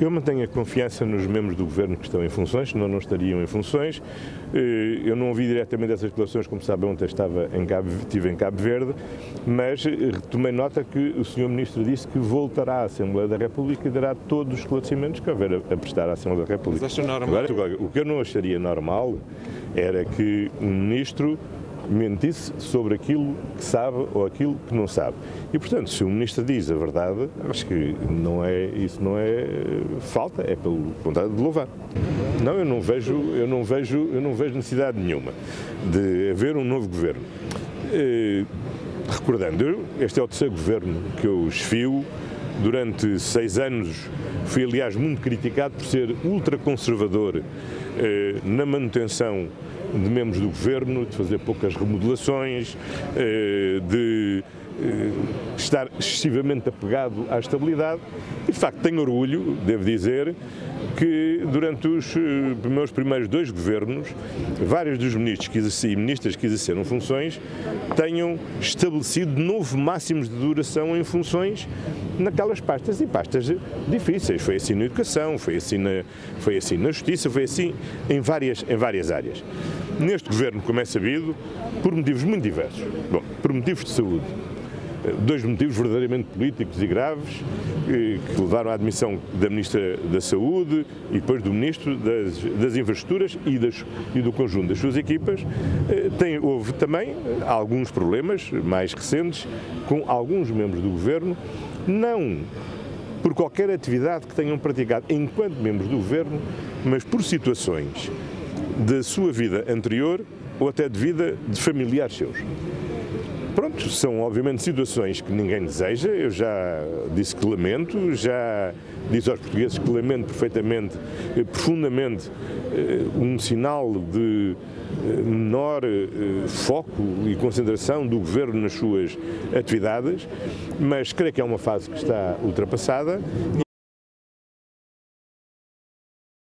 Eu mantenho a confiança nos membros do Governo que estão em funções, senão não estariam em funções. Eh, eu não ouvi diretamente essas declarações, como sabe, ontem estava em Cabo, estive em Cabo Verde, mas eh, tomei nota que o Sr. Ministro disse que voltará à Assembleia da República e dará todos os esclarecimentos que houver a prestar à Assembleia da República. Mas acha normal? Agora, o que eu não acharia normal era que um Ministro mentisse sobre aquilo que sabe ou aquilo que não sabe. E, portanto, se o Ministro diz a verdade, acho que não é, isso não é falta, é pelo contrário de louvar. Não, eu não vejo, eu não vejo, eu não vejo necessidade nenhuma de haver um novo governo. Eh, recordando, este é o terceiro governo que eu esfio. Durante seis anos fui, aliás, muito criticado por ser ultraconservador eh, na manutenção de membros do governo, de fazer poucas remodelações, eh, de eh, estar excessivamente apegado à estabilidade e, de facto, tenho orgulho, devo dizer, que durante os eh, meus primeiros dois governos, vários dos ministros que exerciam, ministras que exerceram funções tenham estabelecido novo máximos de duração em funções naquelas pastas e pastas difíceis. Foi assim na educação, foi assim na, foi assim na justiça, foi assim em várias, em várias áreas. Neste governo, como é sabido, por motivos muito diversos. Bom, por motivos de saúde, dois motivos verdadeiramente políticos e graves que levaram à admissão da Ministra da Saúde e depois do Ministro das, das Infraestruturas e, das, e, do conjunto das suas equipas. Eh, tem, houve também alguns problemas mais recentes com alguns membros do Governo, não por qualquer atividade que tenham praticado enquanto membros do Governo, mas por situações da sua vida anterior ou até de vida de familiares seus. Pronto, são obviamente situações que ninguém deseja, eu já disse que lamento, já disse aos portugueses que lamento perfeitamente, eh, profundamente, eh, um sinal de eh, menor foco e concentração do Governo nas suas atividades, mas creio que é uma fase que está ultrapassada.